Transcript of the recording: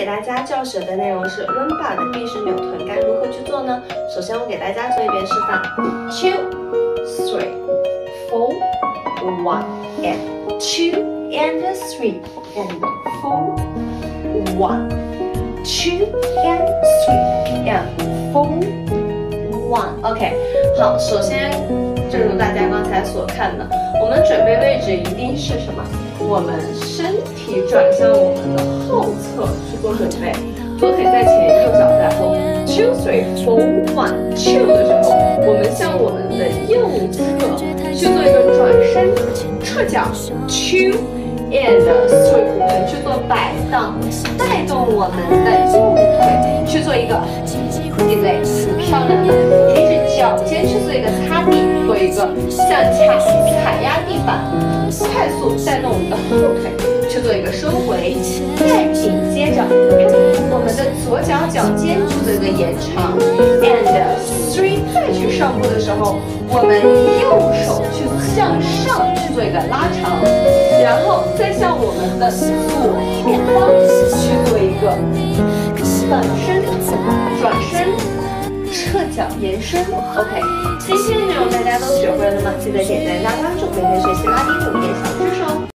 给大家教学的内容是伦巴的臂式扭臀该如何去做呢？首先我给大家做一遍示范：two, three, four, one and two and three and four, one, two and three and four, one. OK，好，首先正如大家刚才所看的，我们准备位置一定是什么？我们身体转向我们的后侧左腿在前，右脚在后。Two three four one two 的时候，我们向我们的右侧去做一个转身撤脚。Two and three，我们去做摆荡，带动我们的右腿去做一个，对不对？很漂亮的，一定是脚尖去做一个擦地，做一个向下踩压地板。快速带动我们的后腿去做一个收回，再紧接着左脚脚尖去做一个延长，and three 再去上步的时候，我们右手去向上去做一个拉长，然后再向我们的左后方去做一个转身、转身、侧脚延伸。OK，今天的内容大家都学会了吗？记得点赞加关注，每天学习啦。